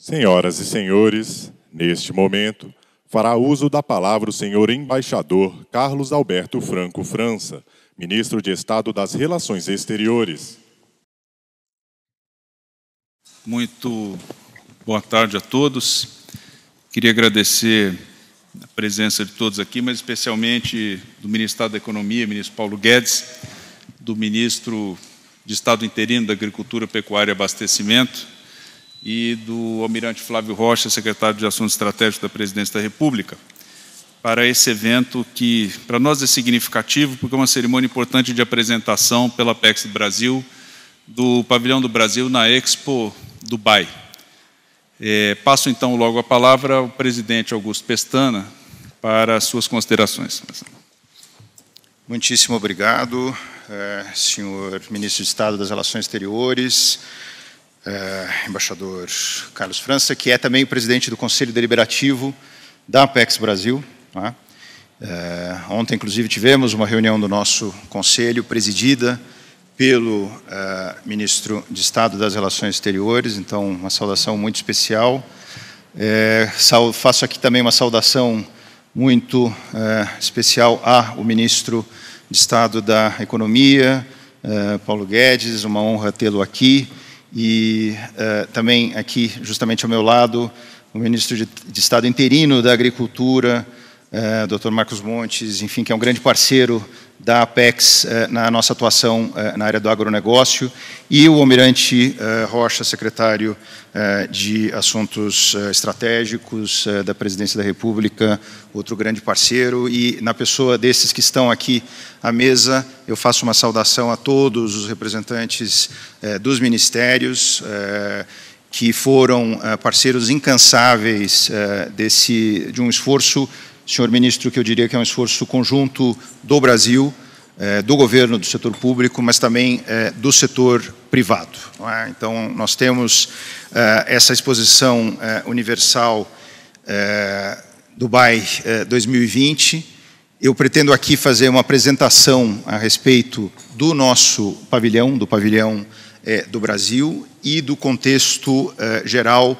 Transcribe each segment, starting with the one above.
Senhoras e senhores, neste momento, fará uso da palavra o senhor embaixador Carlos Alberto Franco França, ministro de Estado das Relações Exteriores. Muito boa tarde a todos. Queria agradecer a presença de todos aqui, mas especialmente do ministro da Economia, ministro Paulo Guedes, do ministro de Estado interino da Agricultura, Pecuária e Abastecimento, e do almirante Flávio Rocha, secretário de Assuntos Estratégicos da Presidência da República, para esse evento que, para nós, é significativo, porque é uma cerimônia importante de apresentação pela Apex Brasil, do Pavilhão do Brasil na Expo Dubai. É, passo então logo a palavra ao presidente Augusto Pestana para as suas considerações. Muitíssimo obrigado, eh, senhor ministro de Estado das Relações Exteriores, eh, embaixador Carlos França, que é também o presidente do Conselho Deliberativo da Apex Brasil. Né? Eh, ontem, inclusive, tivemos uma reunião do nosso conselho, presidida pelo ministro de Estado das Relações Exteriores, então, uma saudação muito especial. faço aqui também uma saudação muito especial ao ministro de Estado da Economia, Paulo Guedes, uma honra tê-lo aqui e uh, também aqui, justamente ao meu lado, o ministro de, de Estado interino da Agricultura, uh, Dr. Marcos Montes, enfim, que é um grande parceiro da Apex uh, na nossa atuação uh, na área do agronegócio, e o almirante Rocha, secretário de Assuntos Estratégicos da Presidência da República, outro grande parceiro, e na pessoa desses que estão aqui à mesa, eu faço uma saudação a todos os representantes dos ministérios, que foram parceiros incansáveis desse, de um esforço senhor ministro, que eu diria que é um esforço conjunto do Brasil, é, do governo, do setor público, mas também é, do setor privado. É? Então, nós temos é, essa exposição universal Dubai 2020. Eu pretendo aqui fazer uma apresentação a respeito do nosso pavilhão, do pavilhão do Brasil e do contexto geral,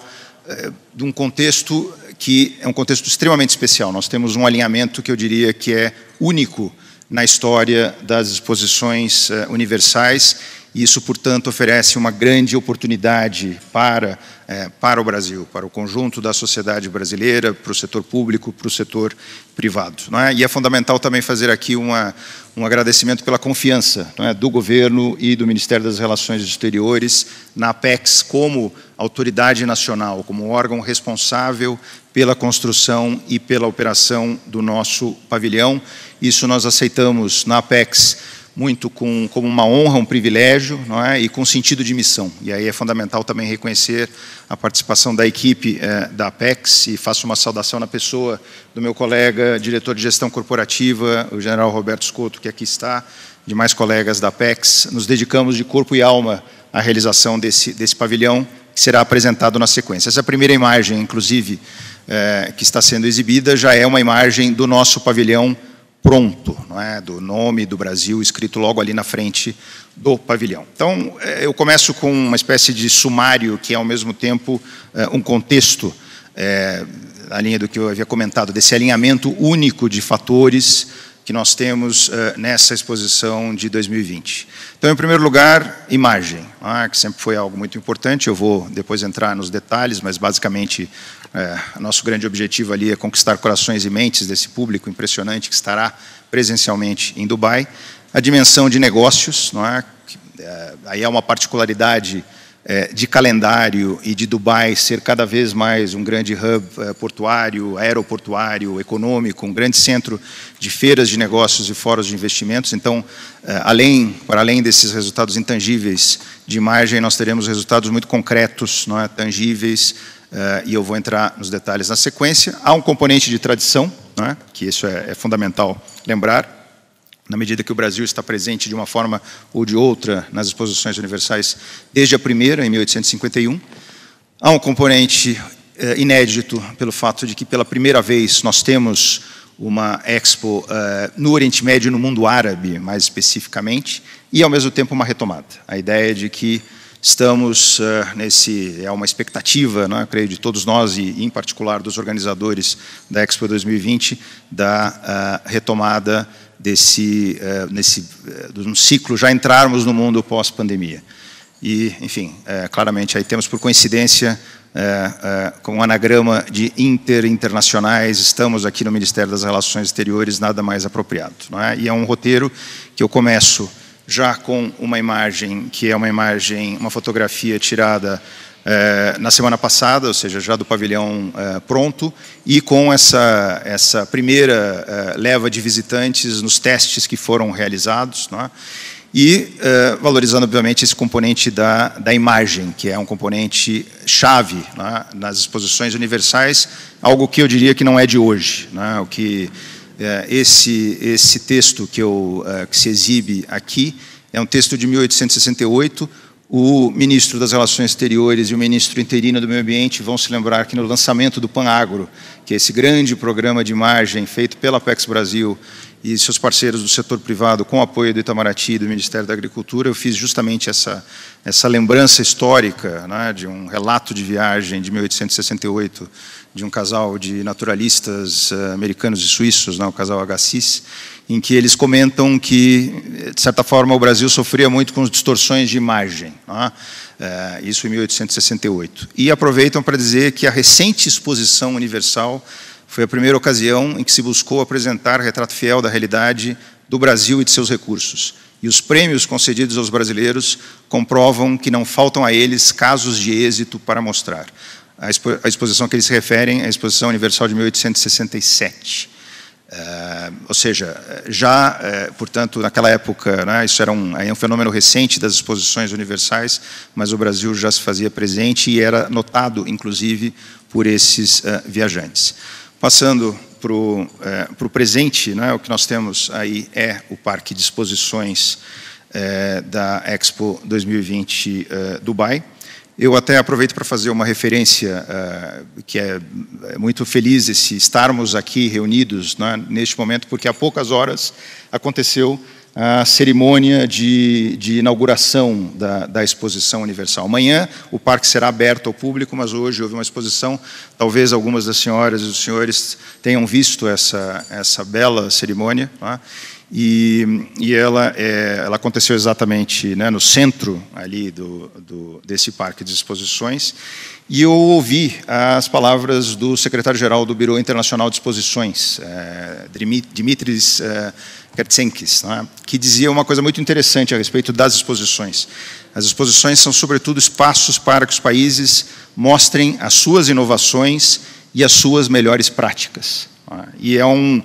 de um contexto que é um contexto extremamente especial. Nós temos um alinhamento que eu diria que é único na história das exposições uh, universais isso, portanto, oferece uma grande oportunidade para, eh, para o Brasil, para o conjunto da sociedade brasileira, para o setor público, para o setor privado. É? E é fundamental também fazer aqui uma, um agradecimento pela confiança é? do governo e do Ministério das Relações Exteriores na Apex como autoridade nacional, como órgão responsável pela construção e pela operação do nosso pavilhão. Isso nós aceitamos na Apex muito com, como uma honra, um privilégio, não é? e com sentido de missão. E aí é fundamental também reconhecer a participação da equipe eh, da Apex e faço uma saudação na pessoa do meu colega, diretor de gestão corporativa, o general Roberto Scotto, que aqui está, demais colegas da Apex. Nos dedicamos de corpo e alma à realização desse, desse pavilhão, que será apresentado na sequência. Essa primeira imagem, inclusive, é, que está sendo exibida já é uma imagem do nosso pavilhão pronto, não é? do nome do Brasil escrito logo ali na frente do pavilhão. Então, é, eu começo com uma espécie de sumário que é, ao mesmo tempo, é, um contexto, é, na linha do que eu havia comentado, desse alinhamento único de fatores que nós temos uh, nessa exposição de 2020. Então, em primeiro lugar, imagem, ah, que sempre foi algo muito importante. Eu vou depois entrar nos detalhes, mas basicamente é, nosso grande objetivo ali é conquistar corações e mentes desse público impressionante que estará presencialmente em Dubai. A dimensão de negócios, não é? é aí é uma particularidade é, de calendário e de Dubai ser cada vez mais um grande hub é, portuário, aeroportuário, econômico, um grande centro de feiras de negócios e fóruns de investimentos. Então, é, além, para além desses resultados intangíveis de imagem, nós teremos resultados muito concretos, não é, tangíveis, e eu vou entrar nos detalhes na sequência. Há um componente de tradição, é? que isso é, é fundamental lembrar, na medida que o Brasil está presente de uma forma ou de outra nas exposições universais desde a primeira, em 1851. Há um componente uh, inédito pelo fato de que, pela primeira vez, nós temos uma expo uh, no Oriente Médio e no mundo árabe, mais especificamente, e, ao mesmo tempo, uma retomada. A ideia de que Estamos uh, nesse, é uma expectativa, não é, creio, de todos nós e, em particular, dos organizadores da Expo 2020, da uh, retomada desse, uh, nesse, uh, um ciclo, já entrarmos no mundo pós-pandemia. E, enfim, claramente aí temos por coincidência com um anagrama de inter internacionais, estamos aqui no Ministério das Relações Exteriores, nada mais apropriado. Não é? E é um roteiro que eu começo já com uma imagem que é uma imagem, uma fotografia tirada é, na semana passada, ou seja, já do pavilhão é, pronto, e com essa, essa primeira é, leva de visitantes nos testes que foram realizados, é? e valorizando, obviamente, esse componente da, da imagem, que é um componente chave é? nas exposições universais, algo que eu diria que não é de hoje, é? o que esse, esse texto que, eu, é, que se exibe aqui é um texto de 1868. O ministro das Relações Exteriores e o ministro interino do Meio Ambiente vão se lembrar que no lançamento do PanAgro, que é esse grande programa de imagem feito pela Apex Brasil e seus parceiros do setor privado, com apoio do Itamaraty e do Ministério da Agricultura, eu fiz justamente essa, essa lembrança histórica né, de um relato de viagem de 1868 de um casal de naturalistas uh, americanos e suíços, né, o casal Agassiz, em que eles comentam que, de certa forma, o Brasil sofria muito com as distorções de imagem. Né, uh, isso em 1868. E aproveitam para dizer que a recente exposição universal foi a primeira ocasião em que se buscou apresentar retrato fiel da realidade do Brasil e de seus recursos. E os prêmios concedidos aos brasileiros comprovam que não faltam a eles casos de êxito para mostrar a exposição que eles se referem é a Exposição Universal de 1867. Uh, eh, ou seja, já, uh, portanto, naquela época, né, isso era um, é um fenômeno recente das exposições universais, mas o Brasil já se fazia presente e era notado, inclusive, por esses uh, viajantes. Passando para o presente, né, o que nós temos aí é o Parque de Exposições da Expo 2020 Dubai. Eu até aproveito para fazer uma referência uh, que é, é, muito feliz esse estarmos aqui reunidos né, neste momento, porque há poucas horas aconteceu a cerimônia de, de inauguração da, da, exposição universal. Amanhã o parque será aberto ao público, mas hoje houve uma exposição. Talvez algumas das senhoras e dos senhores tenham visto essa, essa bela cerimônia. Né? E, e ela, é, ela aconteceu exatamente né, no centro ali do, do, desse parque de exposições. E eu ouvi as palavras do secretário-geral do Biro Internacional de Exposições, é, Dimitris é, Kertsenkis, né, que dizia uma coisa muito interessante a respeito das exposições. As exposições são, sobretudo, espaços para que os países mostrem as suas inovações e as suas melhores práticas. Né. E é um,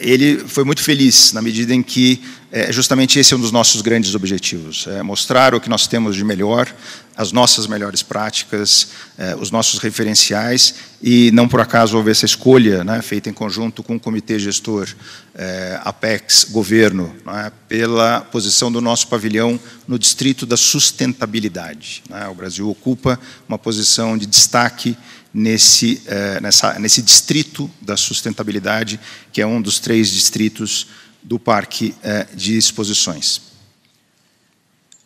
ele foi muito feliz na medida em que é, justamente esse é um dos nossos grandes objetivos, é mostrar o que nós temos de melhor, as nossas melhores práticas, é, os nossos referenciais e não por acaso houve essa escolha né, feita em conjunto com o comitê gestor é, Apex governo né, pela posição do nosso pavilhão no distrito da sustentabilidade. Né, o Brasil ocupa uma posição de destaque nesse, eh, nessa, nesse distrito da sustentabilidade, que é um dos três distritos do Parque eh, de Exposições.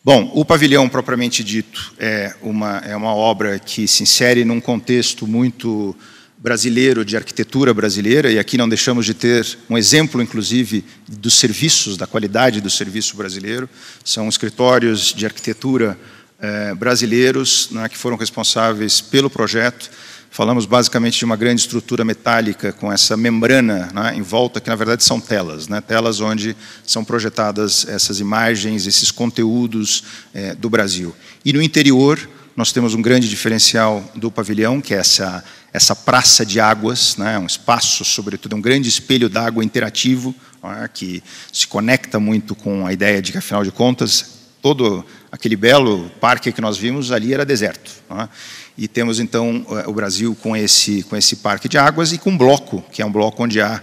Bom, o pavilhão propriamente dito é uma, é uma obra que se insere num contexto muito brasileiro de arquitetura brasileira, e aqui não deixamos de ter um exemplo, inclusive, dos serviços, da qualidade do serviço brasileiro. São escritórios de arquitetura eh, brasileiros né, que foram responsáveis pelo projeto Falamos basicamente de uma grande estrutura metálica com essa membrana né, em volta, que na verdade são telas, né, telas onde são projetadas essas imagens, esses conteúdos é, do Brasil. E no interior, nós temos um grande diferencial do pavilhão, que é essa, essa praça de águas, né, um espaço, sobretudo, um grande espelho d'água interativo, né, que se conecta muito com a ideia de que, afinal de contas, todo aquele belo parque que nós vimos ali era deserto. Né? E temos então o Brasil com esse, com esse parque de águas e com um bloco, que é um bloco onde há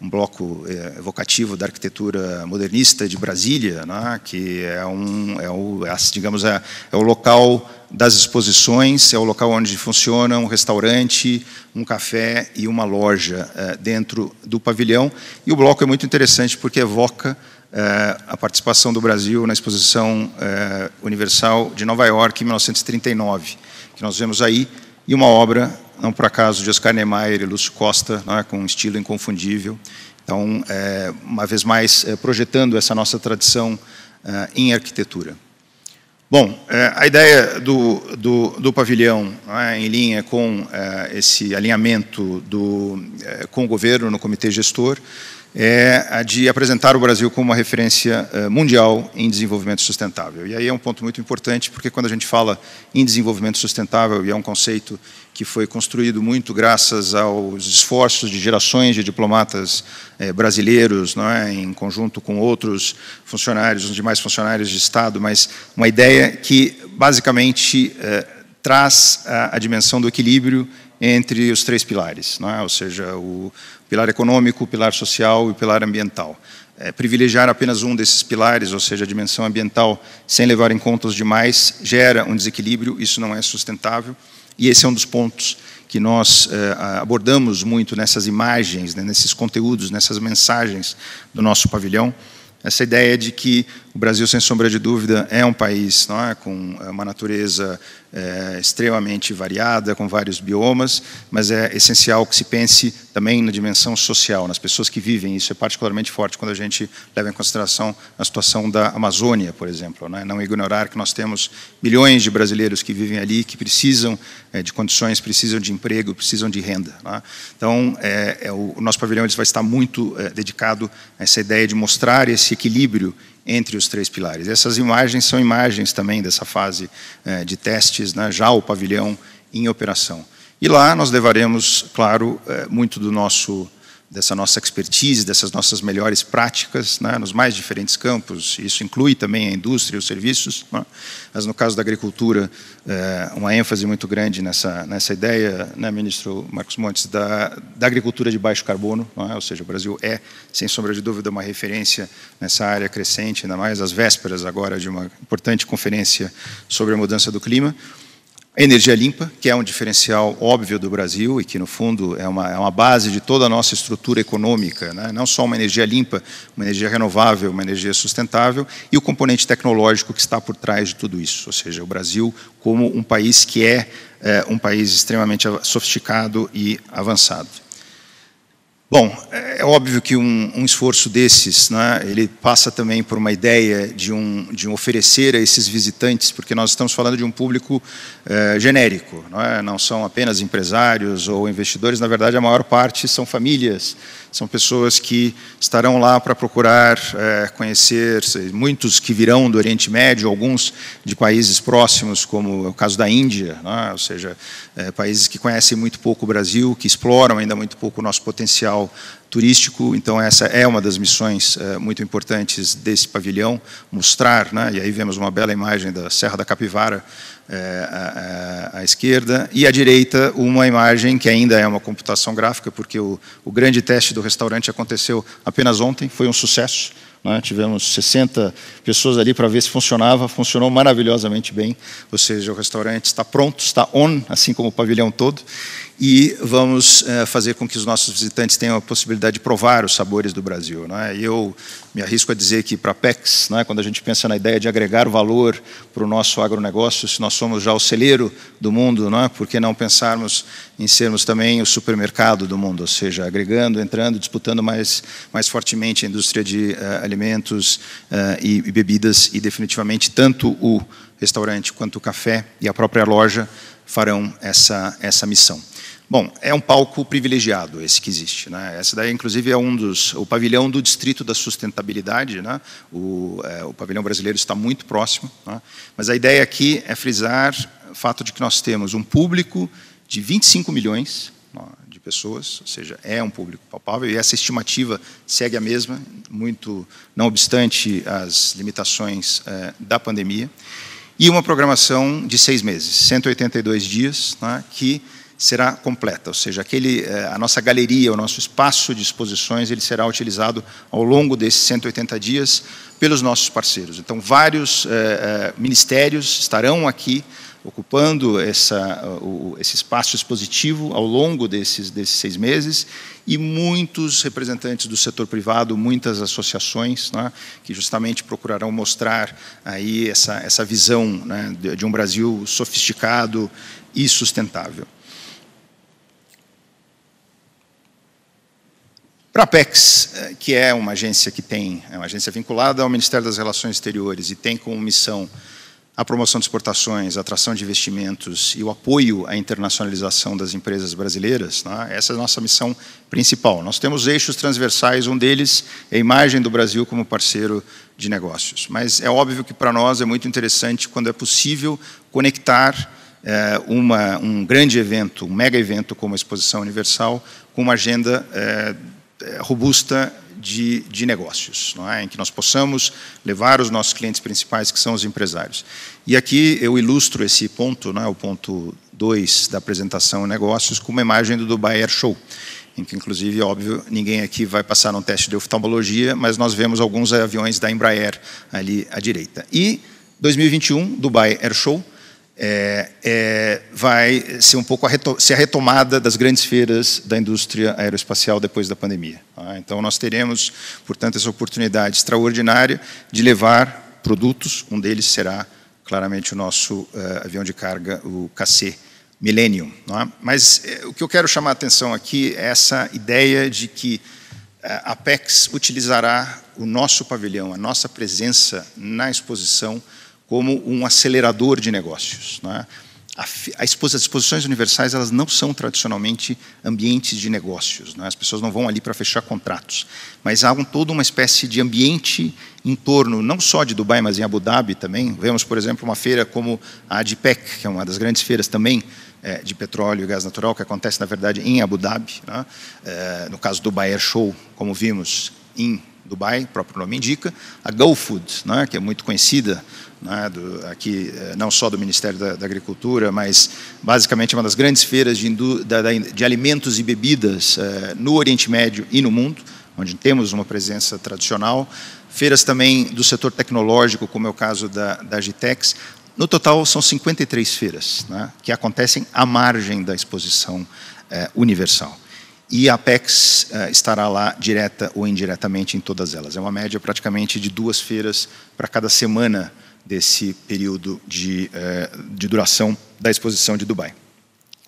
um bloco é, evocativo da arquitetura modernista de Brasília, né, que é, um, é, o, é, digamos, é, é, o local das exposições, é o local onde funciona um restaurante, um café e uma loja é, dentro do pavilhão. E o bloco é muito interessante porque evoca eh, a participação do Brasil na Exposição eh, Universal de Nova York, em 1939, que nós vemos aí, e uma obra, não por acaso, de Oscar Niemeyer e Lúcio Costa, é, com um estilo inconfundível. Então, é, uma vez mais, é, projetando essa nossa tradição é, em arquitetura. Bom, é, a ideia do, do, do pavilhão, é, em linha com esse alinhamento do, com o governo no comitê gestor, é a de apresentar o Brasil como uma referência eh, mundial em desenvolvimento sustentável. E aí é um ponto muito importante, porque quando a gente fala em desenvolvimento sustentável, e é um conceito que foi construído muito graças aos esforços de gerações de diplomatas eh, brasileiros, não é, em conjunto com outros funcionários, os demais funcionários de Estado, mas uma ideia que basicamente eh, traz a, a dimensão do equilíbrio entre os três pilares, não é? ou seja, o pilar econômico, pilar social e pilar ambiental. É, privilegiar apenas um desses pilares, ou seja, a dimensão ambiental, sem levar em conta os demais, gera um desequilíbrio, isso não é sustentável, e esse é um dos pontos que nós é, abordamos muito nessas imagens, né, nesses conteúdos, nessas mensagens do nosso pavilhão, essa ideia de que o Brasil, sem sombra de dúvida, é um país é, com uma natureza é, extremamente variada, com vários biomas, mas é essencial que se pense também na dimensão social, nas pessoas que vivem. Isso é particularmente forte quando a gente leva em consideração a situação da Amazônia, por exemplo. Né? Não ignorar que nós temos milhões de brasileiros que vivem ali, que precisam é, de condições, precisam de emprego, precisam de renda. Então, é, é o, nosso pavilhão vai estar muito é, dedicado a essa ideia de mostrar esse equilíbrio entre os três pilares. Essas imagens são imagens também dessa fase é, de testes, né, já o pavilhão em operação. E lá nós levaremos, claro, é, muito do nosso dessa nossa expertise, dessas nossas melhores práticas né, nos mais diferentes campos. Isso inclui também a indústria e os serviços, né, mas no caso da agricultura, é, uma ênfase muito grande nessa, nessa ideia, né, ministro Marcos Montes, da, da agricultura de baixo carbono, é? ou seja, o Brasil é, sem sombra de dúvida, uma referência nessa área crescente, ainda mais às vésperas agora de uma importante conferência sobre a mudança do clima. A energia limpa, que é um diferencial óbvio do Brasil e que, no fundo, é uma, é uma base de toda a nossa estrutura econômica, né? não só uma energia limpa, uma energia renovável, uma energia sustentável, e o componente tecnológico que está por trás de tudo isso, ou seja, o Brasil como um país que é, é um país extremamente sofisticado e avançado. Bom, é óbvio que um, um esforço desses, né, ele passa também por uma ideia de um, de um oferecer a esses visitantes, porque nós estamos falando de um público é, genérico, não, é? não são apenas empresários ou investidores, na verdade a maior parte são famílias, são pessoas que estarão lá para procurar é, conhecer, muitos que virão do Oriente Médio, alguns de países próximos, como é o caso da Índia, é? ou seja, é, países que conhecem muito pouco o Brasil, que exploram ainda muito pouco o nosso potencial turístico. Então, essa é uma das missões é, muito importantes desse pavilhão, mostrar, né, e aí vemos uma bela imagem da Serra da Capivara, à, à, esquerda, e à direita uma imagem que ainda é uma computação gráfica, porque o, o grande teste do restaurante aconteceu apenas ontem, foi um sucesso. Né? Tivemos 60 pessoas ali para ver se funcionava, funcionou maravilhosamente bem, ou seja, o restaurante está pronto, está on, assim como o pavilhão todo, e vamos é, fazer com que os nossos visitantes tenham a possibilidade de provar os sabores do Brasil. Né? Eu me arrisco a dizer que para a PEX, né, quando a gente pensa na ideia de agregar valor para o nosso agronegócio, se nós somos já o celeiro do mundo, não é? por que não pensarmos em sermos também o supermercado do mundo, ou seja, agregando, entrando, disputando mais, mais fortemente a indústria de uh, alimentos uh, e, e bebidas, e definitivamente tanto o restaurante quanto o café e a própria loja farão essa, essa missão. Bom, é um palco privilegiado esse que existe. Né? Essa daí, inclusive, é um dos o pavilhão do Distrito da Sustentabilidade. Né? O, é, o pavilhão brasileiro está muito próximo. Né? Mas a ideia aqui é frisar o fato de que nós temos um público de 25 milhões de pessoas, ou seja, é um público palpável e essa estimativa segue a mesma, muito não obstante as limitações é, da pandemia. E uma programação de seis meses, 182 dias, né? que será completa, ou seja, aquele, eh, a nossa galeria, o nosso espaço de exposições, ele será utilizado ao longo desses 180 dias pelos nossos parceiros. Então, vários eh, eh, ministérios estarão aqui ocupando essa, o, esse espaço expositivo ao longo desses, desses seis meses e muitos representantes do setor privado, muitas associações, né, que justamente procurarão mostrar aí essa, essa visão né, de, de um Brasil sofisticado e sustentável. Para a Apex, eh, que é uma agência que tem, é uma agência vinculada ao Ministério das Relações Exteriores e tem como missão a promoção de exportações, a atração de investimentos e o apoio à internacionalização das empresas brasileiras, né? essa é a nossa missão principal. Nós temos eixos transversais, um deles é a imagem do Brasil como parceiro de negócios. Mas é óbvio que para nós é muito interessante quando é possível conectar é, uma, um grande evento, um mega evento como a Exposição Universal, com uma agenda é, robusta de, de negócios, é? em que nós possamos levar os nossos clientes principais, que são os empresários. E aqui eu ilustro esse ponto, é? o ponto 2 da apresentação negócios, com uma imagem do Dubai Air Show, em que, inclusive, óbvio, ninguém aqui vai passar num teste de oftalmologia, mas nós vemos alguns aviões da Embraer ali à direita. E 2021, Dubai Air Show, é, é, vai ser um pouco a, ser a retomada das grandes feiras da indústria aeroespacial depois da pandemia. Tá? Então, nós teremos, portanto, essa oportunidade extraordinária de levar produtos, um deles será claramente o nosso uh, avião de carga, o KC Millennium. É? Mas o que eu quero chamar a atenção aqui é essa ideia de que uh, a Apex utilizará o nosso pavilhão, a nossa presença na exposição, como um acelerador de negócios. É? as exposições universais elas não são tradicionalmente ambientes de negócios. É? As pessoas não vão ali para fechar contratos, mas há um, toda uma espécie de ambiente em torno, não só de Dubai, mas em Abu Dhabi também. Vemos, por exemplo, uma feira como a ADPEC, que é uma das grandes feiras também é, de petróleo e gás natural, que acontece, na verdade, em Abu Dhabi. Né? É, no caso do Dubai Air Show, como vimos, em Dubai, o próprio nome indica. A GoFood, né, que é muito conhecida né, do, aqui, eh, não só do Ministério da, da, Agricultura, mas basicamente uma das grandes feiras de, de alimentos e bebidas eh, no Oriente Médio e no mundo, onde temos uma presença tradicional. Feiras também do setor tecnológico, como é o caso da, da Agitex. No total, são 53 feiras né, que acontecem à margem da exposição eh, universal e a Apex uh, estará lá direta ou indiretamente em todas elas. É uma média praticamente de duas feiras para cada semana desse período de, uh, de duração da exposição de Dubai.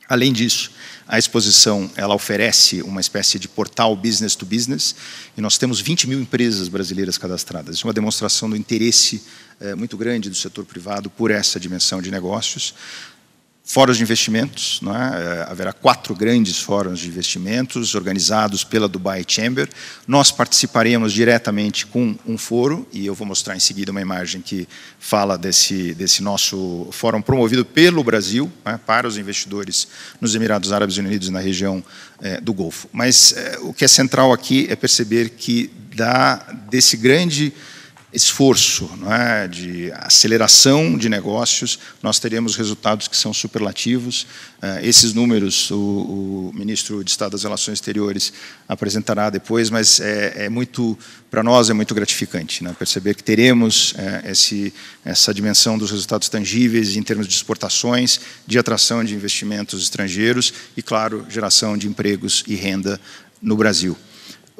Além disso, a exposição ela oferece uma espécie de portal business to business e nós temos 20 mil empresas brasileiras cadastradas. Isso é uma demonstração do interesse eh, muito grande do setor privado por essa dimensão de negócios fóruns de investimentos. É? é? Haverá quatro grandes fóruns de investimentos organizados pela Dubai Chamber. Nós participaremos diretamente com um foro, e eu vou mostrar em seguida uma imagem que fala desse, desse nosso fórum promovido pelo Brasil, é? para os investidores nos Emirados Árabes Unidos e na região é, do Golfo. Mas é, o que é central aqui é perceber que da, desse grande esforço é, de aceleração de negócios, nós teremos resultados que são superlativos. Uh, esses números o, o, ministro de Estado das Relações Exteriores apresentará depois, mas é, é muito, para nós é muito gratificante né, perceber que teremos é, esse, essa dimensão dos resultados tangíveis em termos de exportações, de atração de investimentos estrangeiros e, claro, geração de empregos e renda no Brasil.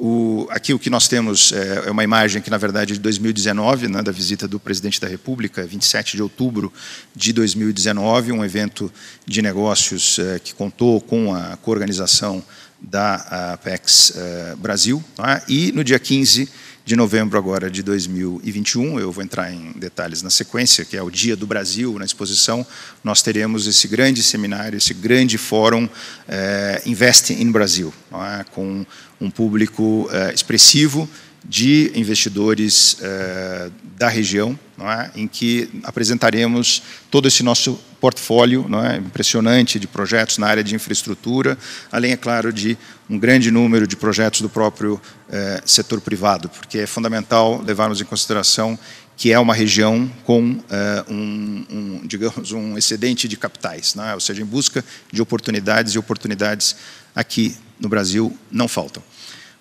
O, aqui o que nós temos é, é, uma imagem que, na verdade, é de 2019, né, da visita do presidente da República, 27 de outubro de 2019, um evento de negócios é, que contou com a coorganização da Apex é, Brasil. Tá? E no dia 15 de novembro agora de 2021, eu vou entrar em detalhes na sequência, que é o Dia do Brasil na exposição, nós teremos esse grande seminário, esse grande fórum é, Invest in Brasil, é? com um público é, expressivo de investidores é, da região, é? em que apresentaremos todo esse nosso portfólio é? impressionante de projetos na área de infraestrutura, além, é claro, de um grande número de projetos do próprio é, setor privado, porque é fundamental levarmos em consideração que é uma região com é, um, um, digamos, um excedente de capitais, é? ou seja, em busca de oportunidades e oportunidades aqui no Brasil não faltam.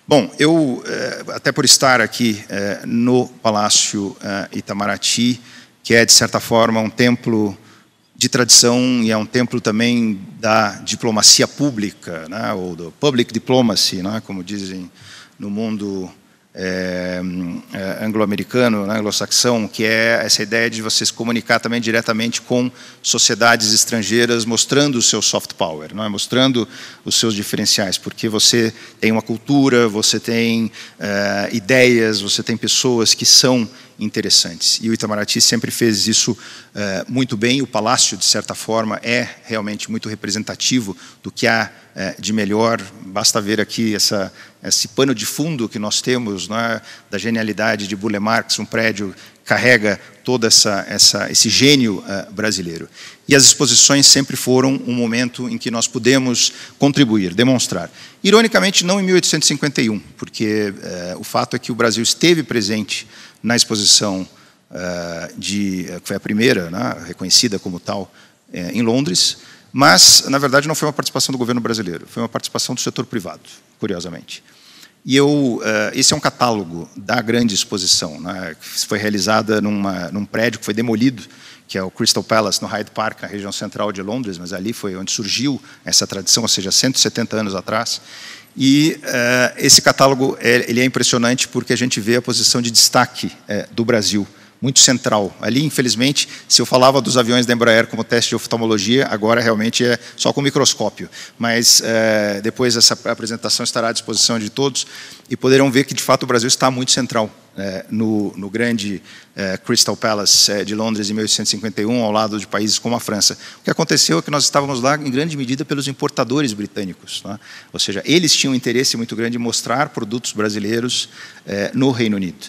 Bom, eu, eh, até por estar aqui eh, no Palácio eh, Itamaraty, que é, de certa forma, um templo de tradição e é um templo também da diplomacia pública, né, ou do public diplomacy, né, como dizem no mundo é, é, anglo-americano, né, anglo-saxão, que é essa ideia de você se comunicar também diretamente com sociedades estrangeiras, mostrando o seu soft power, não é? mostrando os seus diferenciais, porque você tem uma cultura, você tem é, ideias, você tem pessoas que são interessantes. E o Itamaraty sempre fez isso é, muito bem. O palácio, de certa forma, é realmente muito representativo do que há é, de melhor. Basta ver aqui essa, esse pano de fundo que nós temos é, da genialidade de Burle Marx, um prédio carrega todo essa, essa, esse gênio uh, brasileiro. E as exposições sempre foram um momento em que nós pudemos contribuir, demonstrar. Ironicamente, não em 1851, porque o fato é que o Brasil esteve presente na exposição uh, de, que foi a primeira, né, reconhecida como tal, em Londres, mas, na verdade, não foi uma participação do governo brasileiro, foi uma participação do setor privado, curiosamente. E eu, esse é um catálogo da grande exposição, né, que foi realizada numa, num prédio que foi demolido, que é o Crystal Palace, no Hyde Park, na região central de Londres, mas ali foi onde surgiu essa tradição, ou seja, 170 anos atrás. E uh, esse catálogo é, ele é impressionante porque a gente vê a posição de destaque uh, do Brasil muito central. Ali, infelizmente, se eu falava dos aviões da Embraer como teste de oftalmologia, agora realmente é só com microscópio. Mas é, depois essa apresentação estará à disposição de todos e poderão ver que, de fato, o Brasil está muito central é, no, no, grande é, Crystal Palace de Londres em 1851, ao lado de países como a França. O que aconteceu é que nós estávamos lá, em grande medida, pelos importadores britânicos. Né? Ou seja, eles tinham um interesse muito grande em mostrar produtos brasileiros no Reino Unido.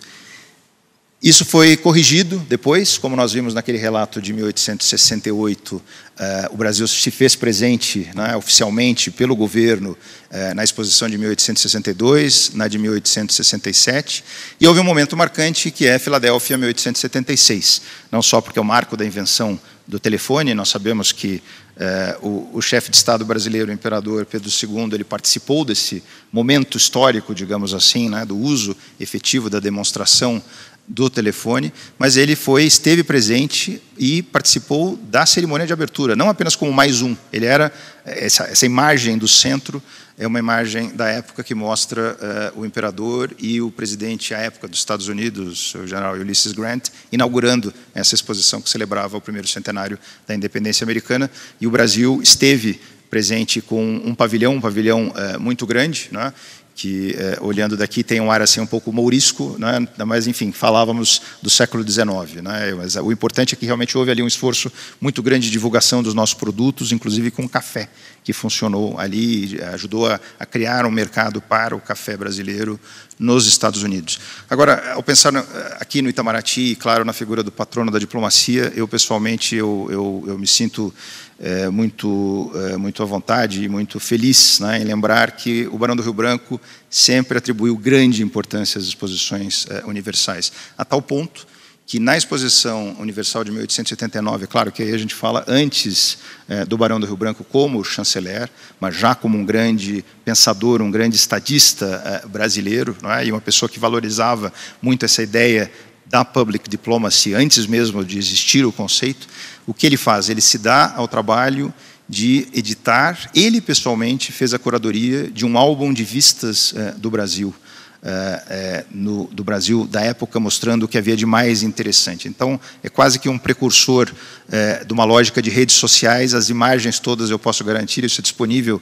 Isso foi corrigido depois, como nós vimos naquele relato de 1868, uh, eh, o Brasil se fez presente né, oficialmente pelo governo uh, na exposição de 1862, na de 1867, e houve um momento marcante que é Filadélfia 1876, não só porque é o marco da invenção do telefone, nós sabemos que uh, o, o chefe de Estado brasileiro, o imperador Pedro II, ele participou desse momento histórico, digamos assim, né, do uso efetivo da demonstração do telefone, mas ele foi esteve presente e participou da cerimônia de abertura, não apenas como mais um. Ele era essa, essa imagem do centro é uma imagem da época que mostra uh, o imperador e o presidente à época dos Estados Unidos, o general Ulysses Grant, inaugurando essa exposição que celebrava o primeiro centenário da independência americana. E o Brasil esteve presente com um pavilhão, um pavilhão uh, muito grande, né? Que é, olhando daqui tem um ar assim um pouco mourisco, né? mas enfim, falávamos do século XIX. Né? Mas o importante é que realmente houve ali um esforço muito grande de divulgação dos nossos produtos, inclusive com o café, que funcionou ali, ajudou a, a criar um mercado para o café brasileiro nos Estados Unidos. Agora, ao pensar aqui no Itamaraty, claro, na figura do patrono da diplomacia, eu pessoalmente eu, eu, eu me sinto é, muito, é, muito à vontade e muito feliz né, em lembrar que o Barão do Rio Branco sempre atribuiu grande importância às exposições é, universais, a tal ponto que na exposição universal de 1889, claro que aí a gente fala antes é, do Barão do Rio Branco como chanceler, mas já como um grande pensador, um grande estadista é, brasileiro, é? e uma pessoa que valorizava muito essa ideia da public diplomacy, antes mesmo de existir o conceito, o que ele faz? Ele se dá ao trabalho de editar, ele pessoalmente fez a curadoria de um álbum de vistas eh, do Brasil. É, no, do Brasil da época, mostrando o que havia de mais interessante. Então, é quase que um precursor é, de uma lógica de redes sociais. As imagens todas, eu posso garantir, isso é disponível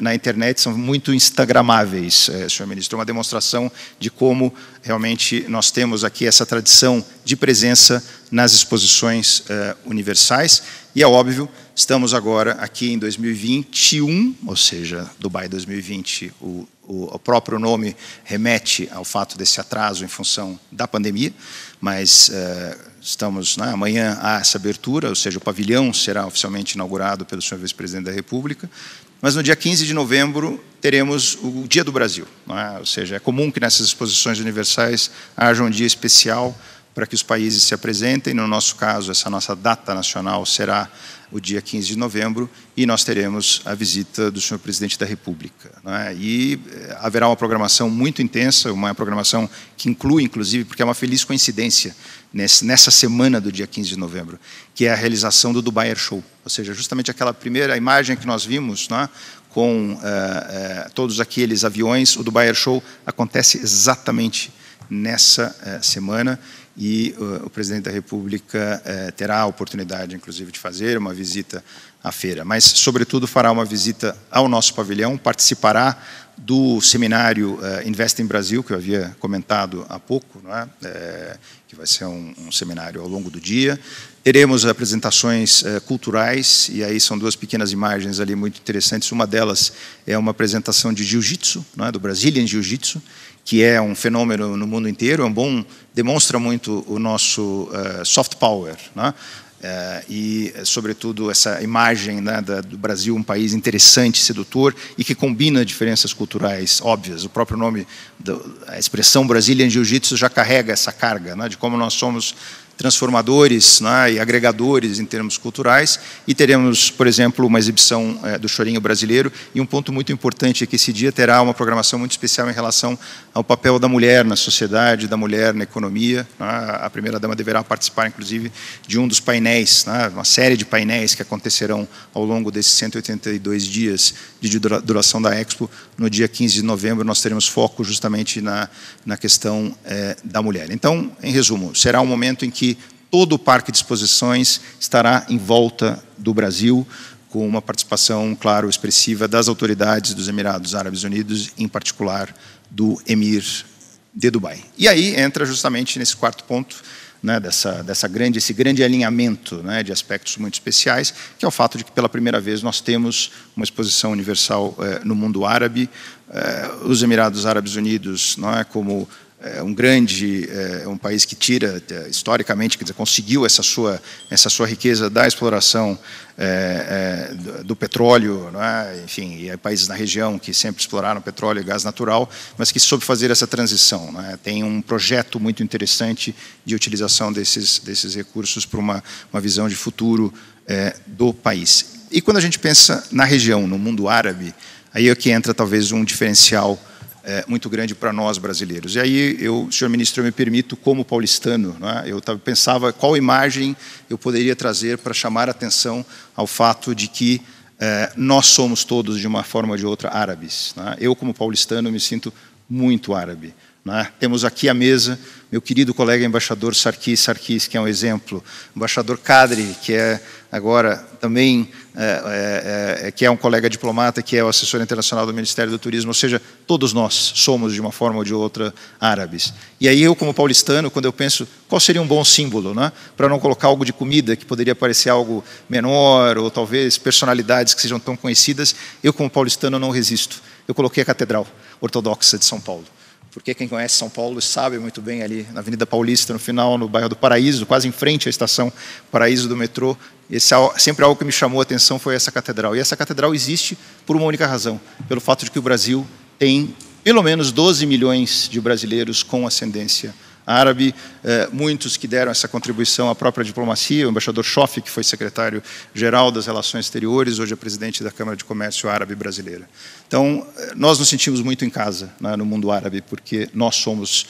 na internet, são muito instagramáveis, senhor ministro. É uma demonstração de como realmente nós temos aqui essa tradição de presença nas exposições universais. E é óbvio, estamos agora aqui em 2021, ou seja, Dubai 2020, o o, próprio nome remete ao fato desse atraso em função da pandemia, mas uh, estamos né, amanhã há essa abertura, ou seja, o pavilhão será oficialmente inaugurado pelo senhor vice-presidente da República, mas no dia 15 de novembro teremos o Dia do Brasil, é? ou seja, é comum que nessas exposições universais haja um dia especial para que os países se apresentem. No nosso caso, essa nossa data nacional será o dia 15 de novembro, e nós teremos a visita do senhor presidente da República. Né? E eh, haverá uma programação muito intensa, uma programação que inclui, inclusive, porque é uma feliz coincidência nessa semana do dia 15 de novembro, que é a realização do Dubai Air Show, ou seja, justamente aquela primeira imagem que nós vimos, né? com uh, uh, todos aqueles aviões, o Dubai Air Show acontece exatamente nessa uh, semana e uh, o presidente da República uh, terá a oportunidade, inclusive, de fazer uma visita à feira, mas, sobretudo, fará uma visita ao nosso pavilhão, participará do seminário uh, Invest em Brasil, que eu havia comentado há pouco, é? É, que vai ser um, um, seminário ao longo do dia. Teremos apresentações culturais, e aí são duas pequenas imagens ali muito interessantes. Uma delas é uma apresentação de jiu-jitsu, é? do Brazilian Jiu-Jitsu, que é um fenômeno no mundo inteiro, é um bom, demonstra muito o nosso uh, soft power, né? Uh, e, sobretudo, essa imagem né, da, do Brasil, um país interessante, sedutor e que combina diferenças culturais óbvias. O próprio nome, do, a expressão Brazilian Jiu-Jitsu já carrega essa carga né, de como nós somos transformadores né, e agregadores em termos culturais, e teremos, por exemplo, uma exibição é, do Chorinho Brasileiro, e um ponto muito importante é que esse dia terá uma programação muito especial em relação ao papel da mulher na sociedade, da mulher na economia. Né, a primeira-dama deverá participar, inclusive, de um dos painéis, né, uma série de painéis que acontecerão ao longo desses 182 dias de duração da Expo. No dia 15 de novembro, nós teremos foco justamente na, na questão é, da mulher. Então, em resumo, será um momento em que que todo o parque de exposições estará em volta do Brasil, com uma participação, claro, expressiva das autoridades dos Emirados Árabes Unidos, em particular do Emir de Dubai. E aí entra justamente nesse quarto ponto, né, dessa, dessa grande, esse grande alinhamento né, de aspectos muito especiais, que é o fato de que pela primeira vez nós temos uma exposição universal eh, no mundo árabe. Eh, os Emirados Árabes Unidos, não é, como é um grande, é um país que tira é, historicamente, quer dizer, conseguiu essa sua essa sua riqueza da exploração é, é, do, petróleo, é? enfim, e é países na região que sempre exploraram petróleo e gás natural, mas que soube fazer essa transição. É? Tem um projeto muito interessante de utilização desses desses recursos para uma uma visão de futuro é, do país. E quando a gente pensa na região, no mundo árabe, aí é que entra talvez um diferencial é, muito grande para nós brasileiros. E aí, eu, senhor ministro, eu me permito, como paulistano, é? eu tava, pensava qual imagem eu poderia trazer para chamar a atenção ao fato de que é, nós somos todos, de uma forma ou de outra, árabes. É? Eu, como paulistano, me sinto muito árabe. É? Temos aqui à mesa meu querido colega embaixador Sarkis Sarkis, que é um exemplo, embaixador Kadri, que é agora também é, é, é, que é um colega diplomata, que é o assessor internacional do Ministério do Turismo, ou seja, todos nós somos de uma forma ou de outra árabes. E aí eu, como paulistano, quando eu penso qual seria um bom símbolo, né, para não colocar algo de comida que poderia parecer algo menor ou talvez personalidades que sejam tão conhecidas, eu como paulistano não resisto. Eu coloquei a Catedral Ortodoxa de São Paulo porque quem conhece São Paulo sabe muito bem ali na Avenida Paulista, no final, no bairro do Paraíso, quase em frente à estação Paraíso do metrô. Esse, é sempre algo que me chamou a atenção foi essa catedral. E essa catedral existe por uma única razão, pelo fato de que o Brasil tem pelo menos 12 milhões de brasileiros com ascendência árabe, eh, muitos que deram essa contribuição à própria diplomacia, o embaixador Schoff, que foi secretário-geral das Relações Exteriores, hoje é presidente da Câmara de Comércio Árabe Brasileira. Então, eh, nós nos sentimos muito em casa né, no mundo árabe, porque nós somos,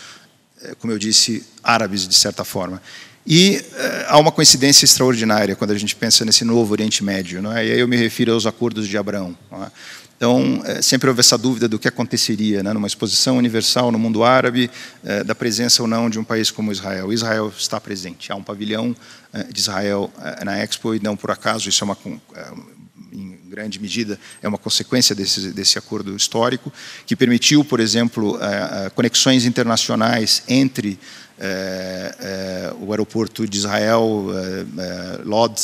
eh, como eu disse, árabes de certa forma. E há uma coincidência extraordinária quando a gente pensa nesse novo Oriente Médio, não é? e aí eu me refiro aos acordos de Abraão. É? Então, é, sempre houve essa dúvida do que aconteceria né, numa exposição universal no mundo árabe, é, da presença ou não de um país como Israel. Israel está presente. Há um pavilhão é, de Israel na Expo e não por acaso, isso é uma, grande medida, é uma consequência desse, desse acordo histórico, que permitiu, por exemplo, é, conexões internacionais entre o aeroporto de Israel, Lod,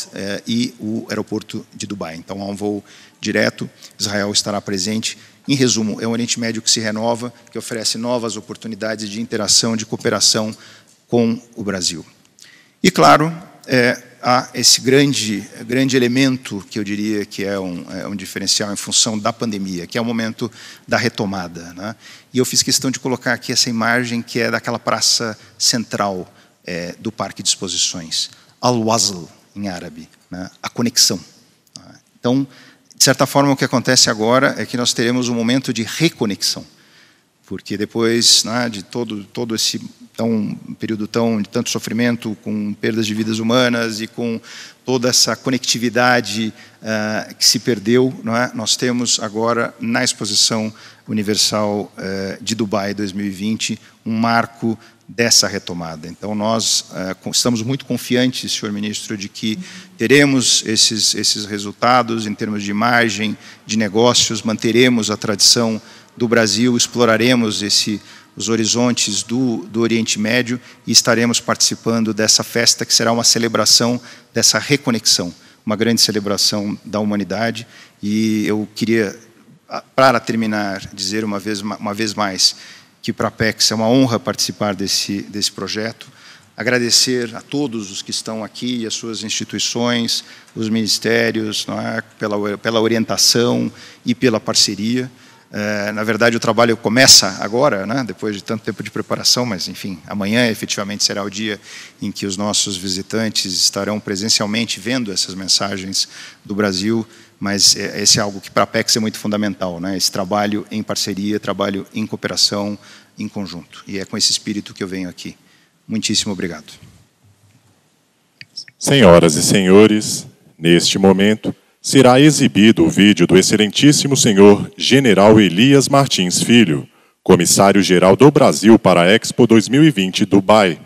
e o aeroporto de Dubai. Então, há um voo direto, Israel estará presente. Em resumo, é um Oriente Médio que se renova, que oferece novas oportunidades de interação, de cooperação com o Brasil. E, claro, é, há esse grande, grande elemento que eu diria que é um, é um, diferencial em função da pandemia, que é o momento da retomada. Né? E eu fiz questão de colocar aqui essa imagem que é daquela praça central é, do Parque de Exposições. Al-Wasl, em árabe, né? a conexão. Então, de certa forma, o que acontece agora é que nós teremos um momento de reconexão, porque depois né, de todo, todo esse tão, período tão, de tanto sofrimento, com perdas de vidas humanas e com toda essa conectividade uh, que se perdeu, é? nós temos agora, na Exposição Universal uh, de Dubai 2020, um marco dessa retomada. Então, nós uh, estamos muito confiantes, senhor ministro, de que teremos esses, esses resultados em termos de margem, de negócios, manteremos a tradição do Brasil, exploraremos esse, os horizontes do, do Oriente Médio e estaremos participando dessa festa que será uma celebração dessa reconexão, uma grande celebração da humanidade. E eu queria, para terminar, dizer uma vez, uma vez mais que para a PEX é uma honra participar desse, desse projeto. Agradecer a todos os que estão aqui, as suas instituições, os ministérios, é? pela, pela orientação e pela parceria. É, na verdade, o trabalho começa agora, né, depois de tanto tempo de preparação, mas, enfim, amanhã efetivamente será o dia em que os nossos visitantes estarão presencialmente vendo essas mensagens do Brasil mas é, esse é algo que para a PEX é muito fundamental, né? esse trabalho em parceria, trabalho em cooperação, em conjunto. E é com esse espírito que eu venho aqui. Muitíssimo obrigado. Senhoras e senhores, neste momento será exibido o vídeo do excelentíssimo senhor General Elias Martins Filho, comissário-geral do Brasil para a Expo 2020 Dubai.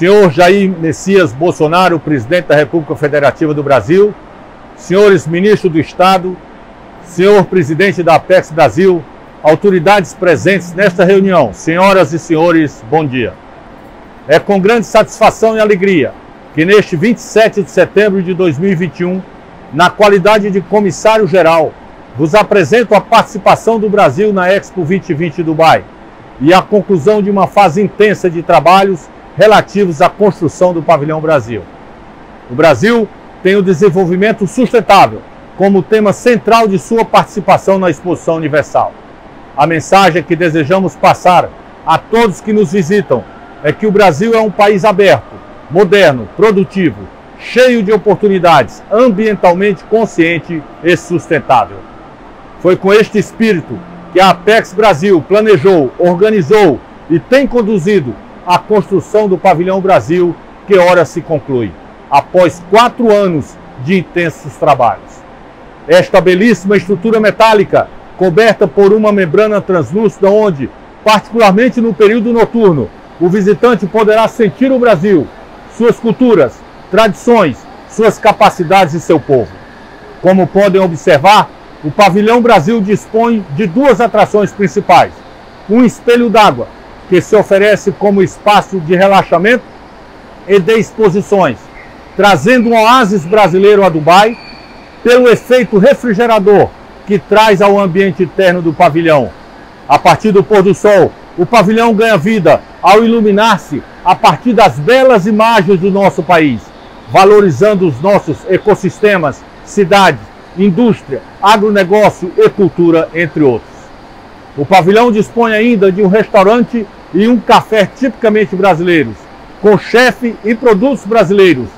Senhor Jair Messias Bolsonaro, presidente da República Federativa do Brasil, senhores ministros do Estado, senhor presidente da Apex Brasil, autoridades presentes nesta reunião, senhoras e senhores, bom dia. É com grande satisfação e alegria que neste 27 de setembro de 2021, na qualidade de comissário-geral, vos apresento a participação do Brasil na Expo 2020 Dubai e a conclusão de uma fase intensa de trabalhos relativos à construção do Pavilhão Brasil. O Brasil tem o desenvolvimento sustentável como tema central de sua participação na Exposição Universal. A mensagem que desejamos passar a todos que nos visitam é que o Brasil é um país aberto, moderno, produtivo, cheio de oportunidades, ambientalmente consciente e sustentável. Foi com este espírito que a Apex Brasil planejou, organizou e tem conduzido a construção do Pavilhão Brasil, que ora se conclui, após quatro anos de intensos trabalhos. Esta belíssima estrutura metálica, coberta por uma membrana translúcida, onde, particularmente no período noturno, o visitante poderá sentir o Brasil, suas culturas, tradições, suas capacidades e seu povo. Como podem observar, o Pavilhão Brasil dispõe de duas atrações principais: um espelho d'água que se oferece como espaço de relaxamento e de exposições, trazendo um oásis brasileiro a Dubai, pelo efeito refrigerador que traz ao ambiente interno do pavilhão. A partir do pôr do sol, o pavilhão ganha vida ao iluminar-se a partir das belas imagens do nosso país, valorizando os nossos ecossistemas, cidades, indústria, agronegócio e cultura, entre outros. O pavilhão dispõe ainda de um restaurante e um café tipicamente brasileiros, com chefe e produtos brasileiros,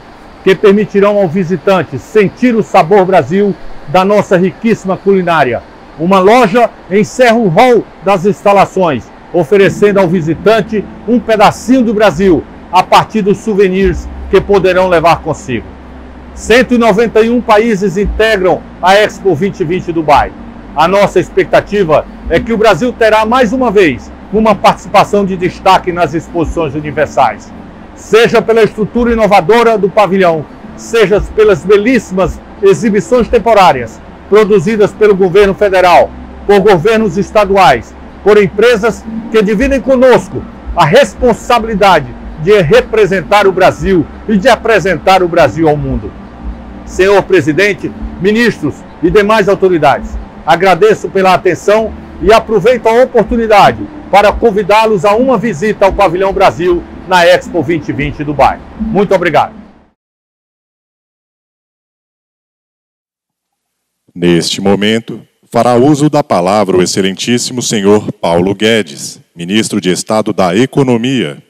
que permitirão ao visitante sentir o sabor Brasil da nossa riquíssima culinária. Uma loja encerra o hall das instalações, oferecendo ao visitante um pedacinho do Brasil a partir dos souvenirs que poderão levar consigo. 191 países integram a Expo 2020 Dubai. A nossa expectativa é que o Brasil terá mais uma vez uma participação de destaque nas exposições universais, seja pela estrutura inovadora do pavilhão, seja pelas belíssimas exibições temporárias produzidas pelo governo federal, por governos estaduais, por empresas que dividem conosco a responsabilidade de representar o Brasil e de apresentar o Brasil ao mundo. Senhor presidente, ministros e demais autoridades, agradeço pela atenção e aproveito a oportunidade para convidá-los a uma visita ao Pavilhão Brasil na Expo 2020 Dubai. Muito obrigado. Neste momento, fará uso da palavra o excelentíssimo senhor Paulo Guedes, ministro de Estado da Economia.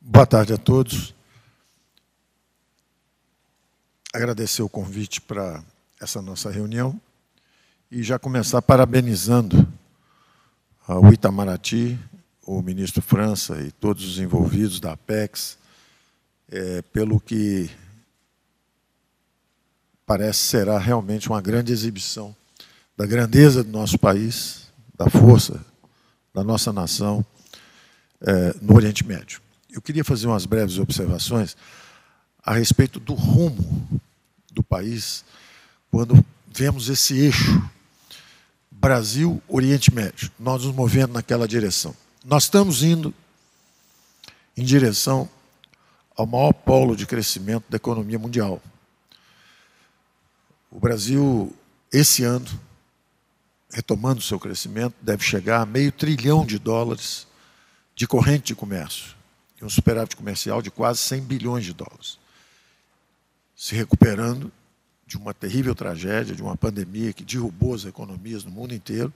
Boa tarde a todos. Agradecer o convite para essa nossa reunião e já começar parabenizando o Itamaraty, o ministro França e todos os envolvidos da Apex é, pelo que parece será realmente uma grande exibição da grandeza do nosso país, da força da nossa nação é, no Oriente Médio. Eu queria fazer umas breves observações a respeito do rumo do país quando vemos esse eixo Brasil-Oriente Médio, nós nos movendo naquela direção. Nós estamos indo em direção ao maior polo de crescimento da economia mundial. O Brasil, esse ano, retomando seu crescimento, deve chegar a meio trilhão de dólares de corrente de comércio e um superávit comercial de quase 100 bilhões de dólares. Se recuperando de uma terrível tragédia, de uma pandemia que derrubou as economias no mundo inteiro.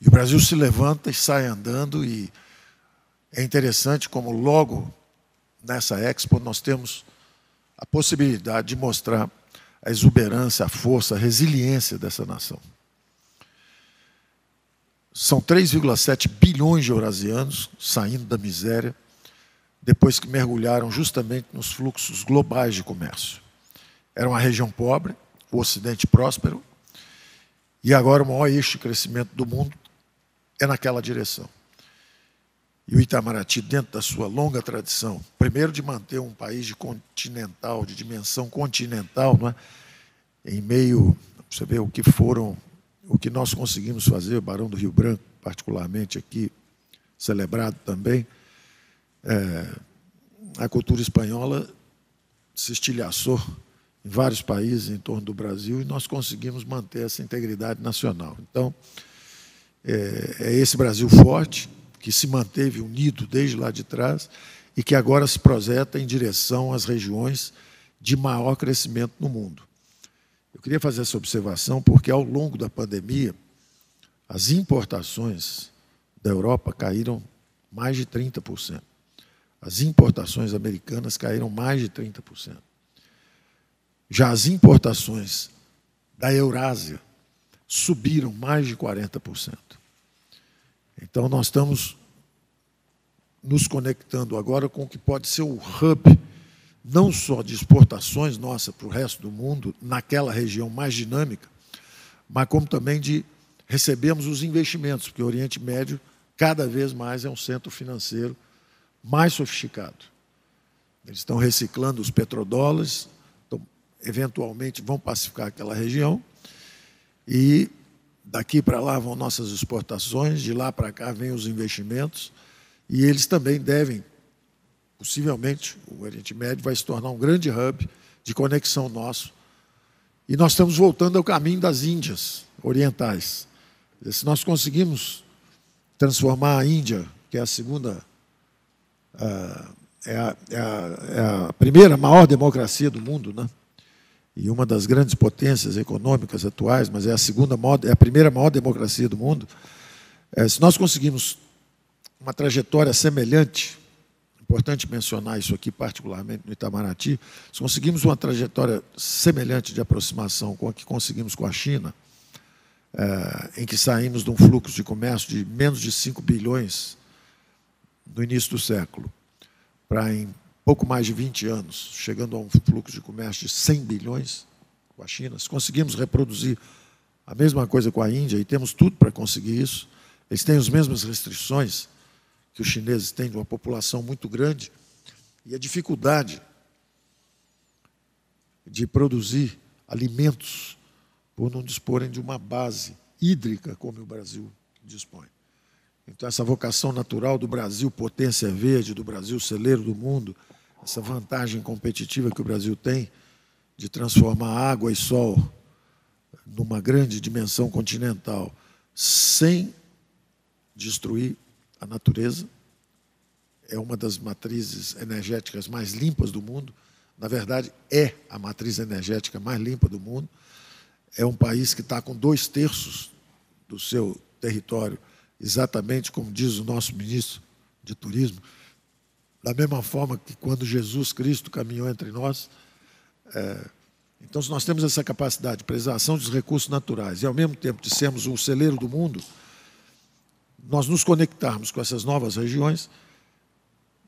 E o Brasil se levanta e sai andando, e é interessante como logo nessa Expo nós temos a possibilidade de mostrar a exuberância, a força, a resiliência dessa nação. São 3,7 bilhões de eurasianos saindo da miséria depois que mergulharam justamente nos fluxos globais de comércio. Era uma região pobre, o Ocidente próspero, e agora o maior eixo de crescimento do mundo é naquela direção. E o Itamaraty, dentro da sua longa tradição, primeiro de manter um país de continental, de dimensão continental, não é? em meio, você vê o que foram, o que nós conseguimos fazer, o Barão do Rio Branco, particularmente aqui, celebrado também, é, a cultura espanhola se estilhaçou em vários países em torno do Brasil e nós conseguimos manter essa integridade nacional. Então, é, é esse Brasil forte, que se manteve unido desde lá de trás e que agora se projeta em direção às regiões de maior crescimento no mundo. Eu queria fazer essa observação porque, ao longo da pandemia, as importações da Europa caíram mais de 30%. As importações americanas caíram mais de 30%. Já as importações da Eurásia subiram mais de 40%. Então, nós estamos nos conectando agora com o que pode ser o hub, não só de exportações nossa para o resto do mundo, naquela região mais dinâmica, mas como também de recebermos os investimentos, porque o Oriente Médio cada vez mais é um centro financeiro mais sofisticado. Eles estão reciclando os petrodólares, eventualmente vão pacificar aquela região. E daqui para lá vão nossas exportações, de lá para cá vêm os investimentos. E eles também devem, possivelmente, o Oriente Médio vai se tornar um grande hub de conexão nosso. E nós estamos voltando ao caminho das Índias orientais. Se nós conseguimos transformar a Índia, que é a segunda uh, é a, é, a, é a, primeira maior democracia do mundo, né? E uma das grandes potências econômicas atuais, mas é a segunda maior, é a primeira maior democracia do mundo. É, se nós conseguimos uma trajetória semelhante, importante mencionar isso aqui particularmente no Itamaraty, se conseguimos uma trajetória semelhante de aproximação com a que conseguimos com a China, é, em que saímos de um fluxo de comércio de menos de 5 bilhões no início do século, para em pouco mais de 20 anos, chegando a um fluxo de comércio de 100 bilhões com a China. Se conseguimos reproduzir a mesma coisa com a Índia, e temos tudo para conseguir isso, eles têm as mesmas restrições que os chineses têm de uma população muito grande e a dificuldade de produzir alimentos por não disporem de uma base hídrica como o Brasil dispõe. Então, essa vocação natural do Brasil, potência verde, do Brasil celeiro do mundo, essa vantagem competitiva que o Brasil tem de transformar água e sol numa grande dimensão continental, sem destruir a natureza, é uma das matrizes energéticas mais limpas do mundo. Na verdade, é a matriz energética mais limpa do mundo. É um país que está com dois terços do seu território exatamente como diz o nosso ministro de Turismo, da mesma forma que quando Jesus Cristo caminhou entre nós. É, então, se nós temos essa capacidade de preservação dos recursos naturais e, ao mesmo tempo, de sermos o celeiro do mundo, nós nos conectarmos com essas novas regiões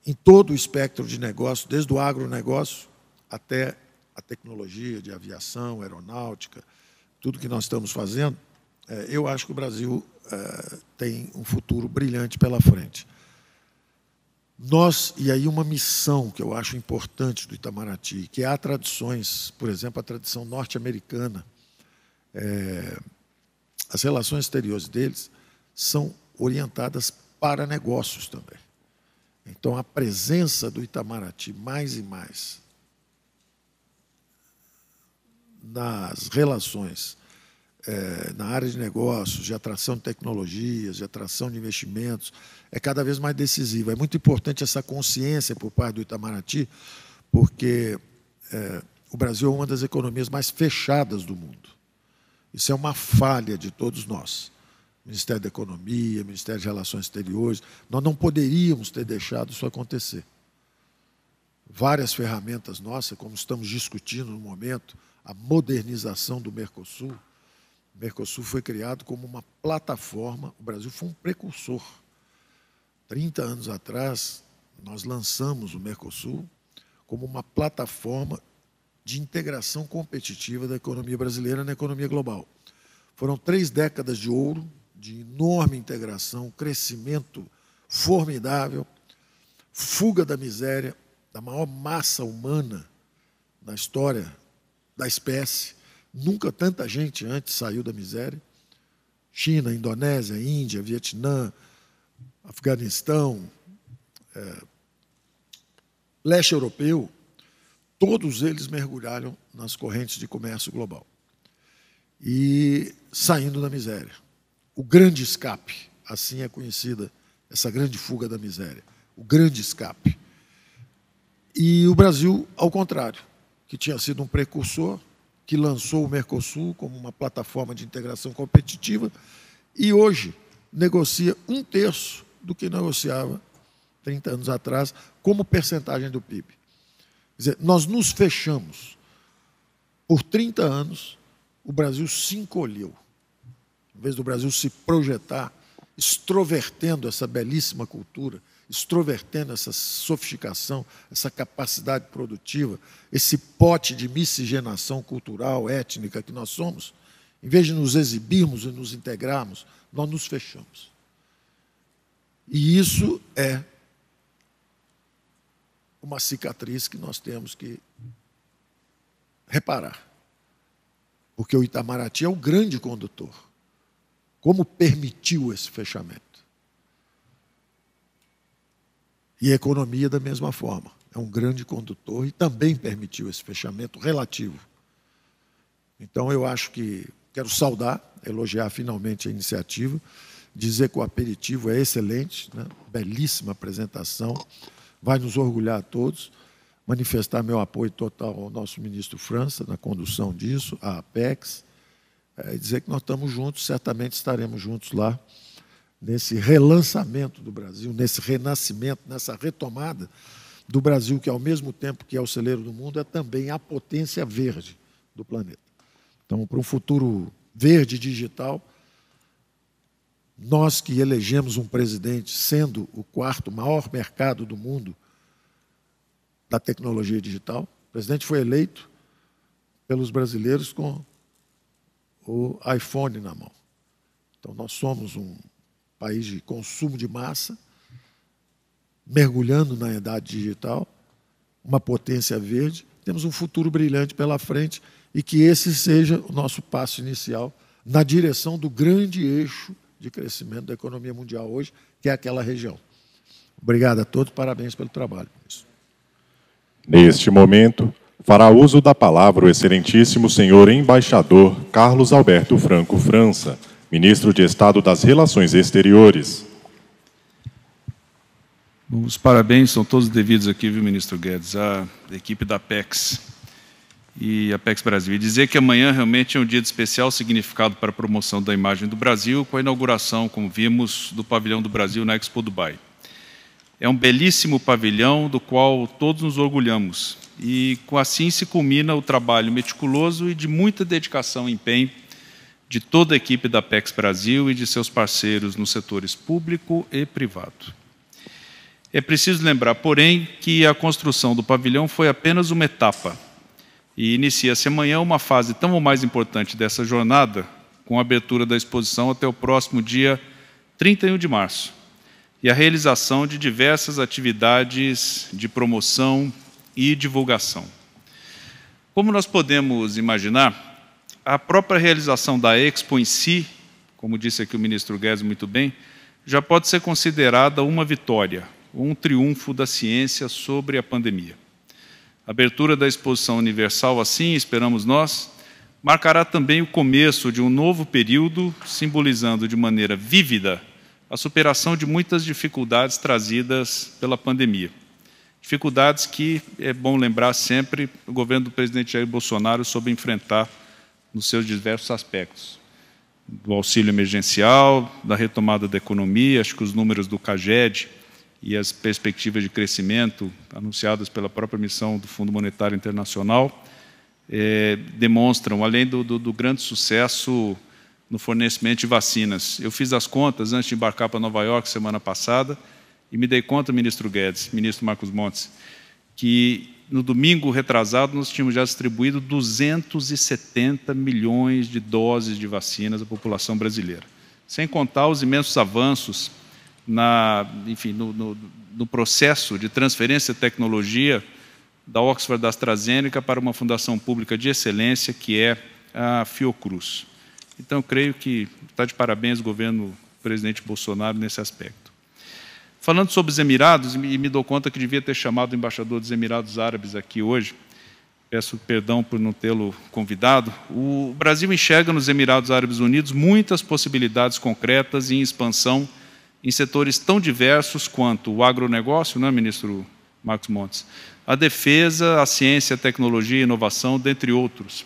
em todo o espectro de negócio, desde o agronegócio até a tecnologia de aviação, aeronáutica, tudo que nós estamos fazendo, é, eu acho que o Brasil é, tem um futuro brilhante pela frente. Nós, e aí uma missão que eu acho importante do Itamaraty, que há tradições, por exemplo, a tradição norte-americana, é, as relações exteriores deles são orientadas para negócios também. Então, a presença do Itamaraty mais e mais nas relações é, na área de negócios, de atração de tecnologias, de atração de investimentos, é cada vez mais decisiva. É muito importante essa consciência por parte do Itamaraty, porque é, o Brasil é uma das economias mais fechadas do mundo. Isso é uma falha de todos nós. Ministério da Economia, Ministério de Relações Exteriores, nós não poderíamos ter deixado isso acontecer. Várias ferramentas nossas, como estamos discutindo no momento, a modernização do Mercosul, o Mercosul foi criado como uma plataforma, o Brasil foi um precursor. 30 anos atrás, nós lançamos o Mercosul como uma plataforma de integração competitiva da economia brasileira na economia global. Foram três décadas de ouro, de enorme integração, crescimento formidável, fuga da miséria, da maior massa humana na história da espécie Nunca tanta gente antes saiu da miséria. China, Indonésia, Índia, Vietnã, Afeganistão, é, leste europeu, todos eles mergulharam nas correntes de comércio global e saindo da miséria. O grande escape, assim é conhecida essa grande fuga da miséria, o grande escape. E o Brasil, ao contrário, que tinha sido um precursor, que lançou o Mercosul como uma plataforma de integração competitiva e hoje negocia um terço do que negociava 30 anos atrás como percentagem do PIB. Quer dizer, nós nos fechamos. Por 30 anos, o Brasil se encolheu. Em vez do Brasil se projetar, extrovertendo essa belíssima cultura, extrovertendo essa sofisticação, essa capacidade produtiva, esse pote de miscigenação cultural, étnica que nós somos, em vez de nos exibirmos e nos integrarmos, nós nos fechamos. E isso é uma cicatriz que nós temos que reparar. Porque o Itamaraty é o grande condutor. Como permitiu esse fechamento? E a economia, da mesma forma, é um grande condutor e também permitiu esse fechamento relativo. Então, eu acho que quero saudar, elogiar finalmente a iniciativa, dizer que o aperitivo é excelente, né? belíssima apresentação, vai nos orgulhar a todos. Manifestar meu apoio total ao nosso ministro França na condução disso, à Apex, é, dizer que nós estamos juntos, certamente estaremos juntos lá, nesse relançamento do Brasil, nesse renascimento, nessa retomada do Brasil, que ao mesmo tempo que é o celeiro do mundo, é também a potência verde do planeta. Então, para um futuro verde digital, nós que elegemos um presidente sendo o quarto maior mercado do mundo da tecnologia digital, o presidente foi eleito pelos brasileiros com o iPhone na mão. Então, nós somos um país de consumo de massa, mergulhando na idade digital, uma potência verde, temos um futuro brilhante pela frente e que esse seja o nosso passo inicial na direção do grande eixo de crescimento da economia mundial hoje, que é aquela região. Obrigado a todos, parabéns pelo trabalho. Neste momento, fará uso da palavra o excelentíssimo senhor embaixador Carlos Alberto Franco França, ministro de Estado das Relações Exteriores. Os parabéns são todos devidos aqui, viu, ministro Guedes, à equipe da Apex e Apex Brasil. E dizer que amanhã realmente é um dia de especial significado para a promoção da imagem do Brasil, com a inauguração, como vimos, do pavilhão do Brasil na Expo Dubai. É um belíssimo pavilhão do qual todos nos orgulhamos. E assim se culmina o trabalho meticuloso e de muita dedicação e empenho de toda a equipe da Apex Brasil e de seus parceiros nos setores público e privado. É preciso lembrar, porém, que a construção do pavilhão foi apenas uma etapa e inicia-se amanhã uma fase tão ou mais importante dessa jornada, com a abertura da exposição até o próximo dia 31 de março, e a realização de diversas atividades de promoção e divulgação. Como nós podemos imaginar, a própria realização da Expo em si, como disse aqui o ministro Guedes muito bem, já pode ser considerada uma vitória, um triunfo da ciência sobre a pandemia. A abertura da exposição universal, assim esperamos nós, marcará também o começo de um novo período, simbolizando de maneira vívida a superação de muitas dificuldades trazidas pela pandemia. Dificuldades que, é bom lembrar sempre, o governo do presidente Jair Bolsonaro soube enfrentar nos seus diversos aspectos. Do auxílio emergencial, da retomada da economia, acho que os números do CAGED, e as perspectivas de crescimento anunciadas pela própria missão do Fundo Monetário Internacional é, demonstram, além do, do, do, grande sucesso no fornecimento de vacinas. Eu fiz as contas antes de embarcar para Nova York semana passada e me dei conta, ministro Guedes, ministro Marcos Montes, que no domingo retrasado nós tínhamos já distribuído 270 milhões de doses de vacinas à população brasileira, sem contar os imensos avanços na, enfim, no, no, no, processo de transferência de tecnologia da Oxford da AstraZeneca para uma fundação pública de excelência, que é a Fiocruz. Então, creio que está de parabéns o governo presidente Bolsonaro nesse aspecto. Falando sobre os Emirados, e me dou conta que devia ter chamado o embaixador dos Emirados Árabes aqui hoje, peço perdão por não tê-lo convidado. O Brasil enxerga nos Emirados Árabes Unidos muitas possibilidades concretas em expansão em setores tão diversos quanto o agronegócio, não é, ministro Marcos Montes? A defesa, a ciência, a tecnologia e inovação, dentre outros.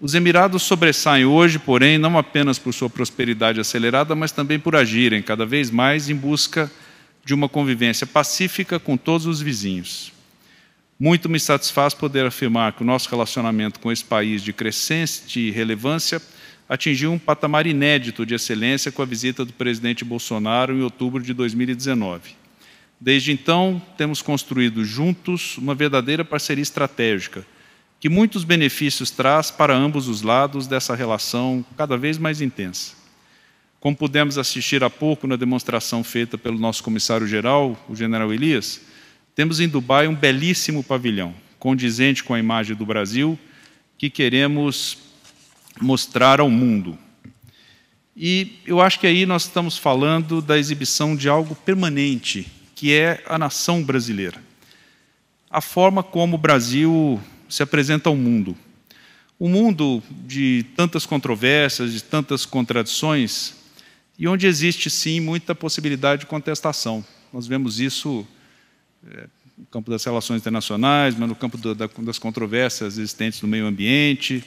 Os Emirados sobressaem hoje, porém, não apenas por sua prosperidade acelerada, mas também por agirem cada vez mais em busca de uma convivência pacífica com todos os vizinhos. Muito me satisfaz poder afirmar que o nosso relacionamento com esse país de crescente relevância atingiu um patamar inédito de excelência com a visita do presidente Bolsonaro em outubro de 2019. Desde então, temos construído juntos uma verdadeira parceria estratégica, que muitos benefícios traz para ambos os lados dessa relação cada vez mais intensa. Como pudemos assistir há pouco na demonstração feita pelo nosso comissário-geral, o general Elias, temos em Dubai um belíssimo pavilhão, condizente com a imagem do Brasil, que queremos mostrar ao mundo. E eu acho que aí nós estamos falando da exibição de algo permanente, que é a nação brasileira. A forma como o Brasil se apresenta ao mundo. Um mundo de tantas controvérsias, de tantas contradições, e onde existe sim muita possibilidade de contestação. Nós vemos isso é, no campo das relações internacionais, mas no campo do, da, das controvérsias existentes no meio ambiente,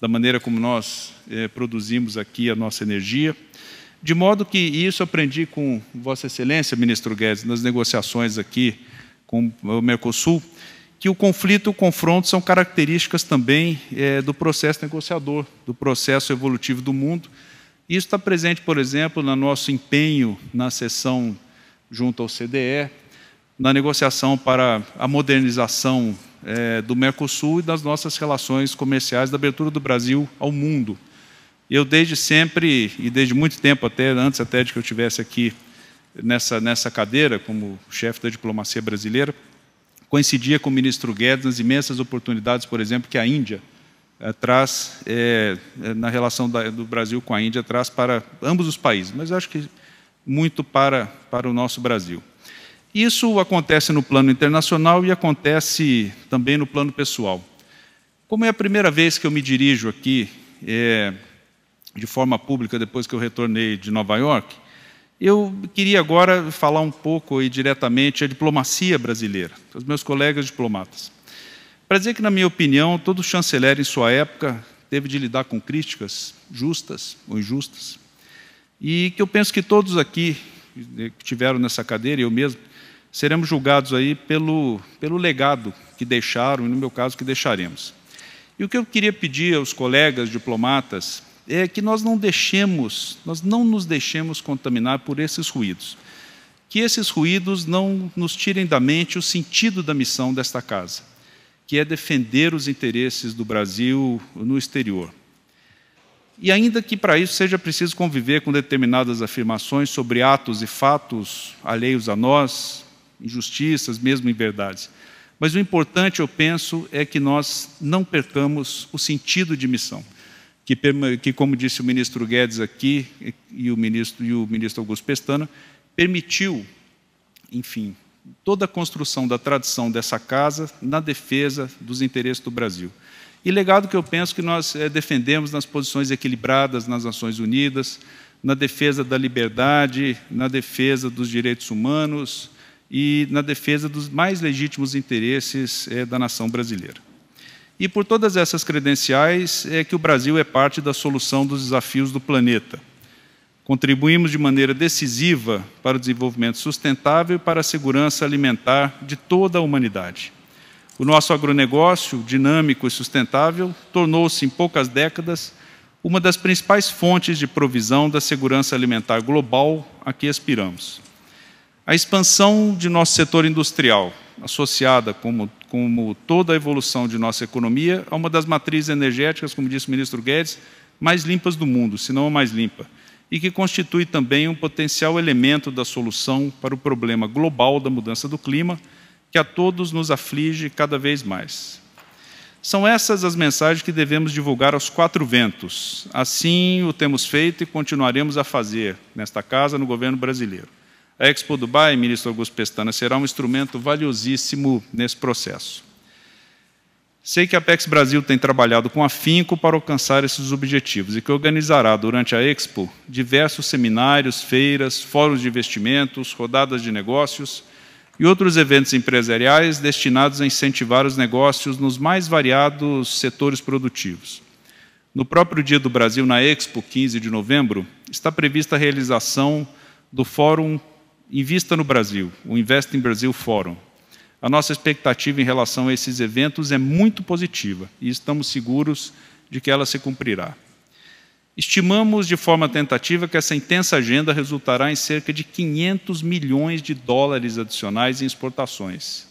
da maneira como nós é, produzimos aqui a nossa energia. De modo que isso aprendi com Vossa Excelência, ministro Guedes, nas negociações aqui com o Mercosul, que o conflito e o confronto são características também é, do processo negociador, do processo evolutivo do mundo. Isso está presente, por exemplo, no nosso empenho na sessão junto ao CDE, na negociação para a modernização é, do Mercosul e das nossas relações comerciais, da abertura do Brasil ao mundo. Eu, desde sempre, e desde muito tempo, até antes até de que eu estivesse aqui nessa, nessa cadeira, como chefe da diplomacia brasileira, coincidia com o ministro Guedes nas imensas oportunidades, por exemplo, que a Índia é, traz, é, na relação da, do Brasil com a Índia, traz para ambos os países, mas acho que muito para, para o nosso Brasil. Isso acontece no plano internacional e acontece também no plano pessoal. Como é a primeira vez que eu me dirijo aqui é, de forma pública depois que eu retornei de Nova York, eu queria agora falar um pouco e diretamente a diplomacia brasileira, os meus colegas diplomatas. Para dizer que, na minha opinião, todo chanceler em sua época teve de lidar com críticas justas ou injustas, e que eu penso que todos aqui que tiveram nessa cadeira, eu mesmo, seremos julgados aí pelo, pelo legado que deixaram, e no meu caso, que deixaremos. E o que eu queria pedir aos colegas diplomatas é que nós não deixemos, nós não nos deixemos contaminar por esses ruídos. Que esses ruídos não nos tirem da mente o sentido da missão desta casa, que é defender os interesses do Brasil no exterior. E ainda que para isso seja preciso conviver com determinadas afirmações sobre atos e fatos alheios a nós, injustiças, mesmo em verdades. Mas o importante, eu penso, é que nós não percamos o sentido de missão que, que, como disse o ministro Guedes aqui e o ministro, e o ministro Augusto Pestana, permitiu, enfim, toda a construção da tradição dessa casa na defesa dos interesses do Brasil. E legado que eu penso que nós é, defendemos nas posições equilibradas nas Nações Unidas, na defesa da liberdade, na defesa dos direitos humanos e na defesa dos mais legítimos interesses é, da nação brasileira. E por todas essas credenciais é que o Brasil é parte da solução dos desafios do planeta. Contribuímos de maneira decisiva para o desenvolvimento sustentável e para a segurança alimentar de toda a humanidade. O nosso agronegócio, dinâmico e sustentável, tornou-se, em poucas décadas, uma das principais fontes de provisão da segurança alimentar global a que aspiramos. A expansão de nosso setor industrial, associada, como, como toda a evolução de nossa economia, a uma das matrizes energéticas, como disse o ministro Guedes, mais limpas do mundo, se não a mais limpa, e que constitui também um potencial elemento da solução para o problema global da mudança do clima, que a todos nos aflige cada vez mais. São essas as mensagens que devemos divulgar aos quatro ventos. Assim o temos feito e continuaremos a fazer nesta casa, no governo brasileiro. A Expo Dubai, ministro Augusto Pestana, será um instrumento valiosíssimo nesse processo. Sei que a Apex Brasil tem trabalhado com afinco para alcançar esses objetivos e que organizará durante a Expo diversos seminários, feiras, fóruns de investimentos, rodadas de negócios e outros eventos empresariais destinados a incentivar os negócios nos mais variados setores produtivos. No próprio Dia do Brasil, na Expo, 15 de novembro, está prevista a realização do Fórum Invista no Brasil, o Invest in Brasil Forum. A nossa expectativa em relação a esses eventos é muito positiva e estamos seguros de que ela se cumprirá. Estimamos de forma tentativa que essa intensa agenda resultará em cerca de 500 milhões de dólares adicionais em exportações.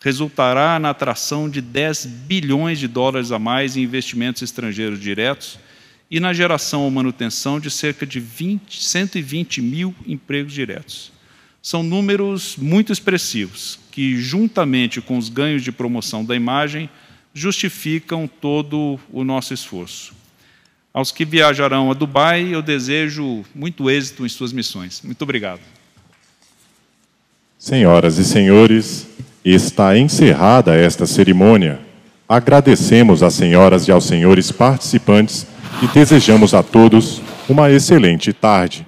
Resultará na atração de 10 bilhões de dólares a mais em investimentos estrangeiros diretos e na geração ou manutenção de cerca de 20, 120 mil empregos diretos são números muito expressivos, que, juntamente com os ganhos de promoção da imagem, justificam todo o nosso esforço. Aos que viajarão a Dubai, eu desejo muito êxito em suas missões. Muito obrigado. Senhoras e senhores, está encerrada esta cerimônia. Agradecemos às senhoras e aos senhores participantes e desejamos a todos uma excelente tarde.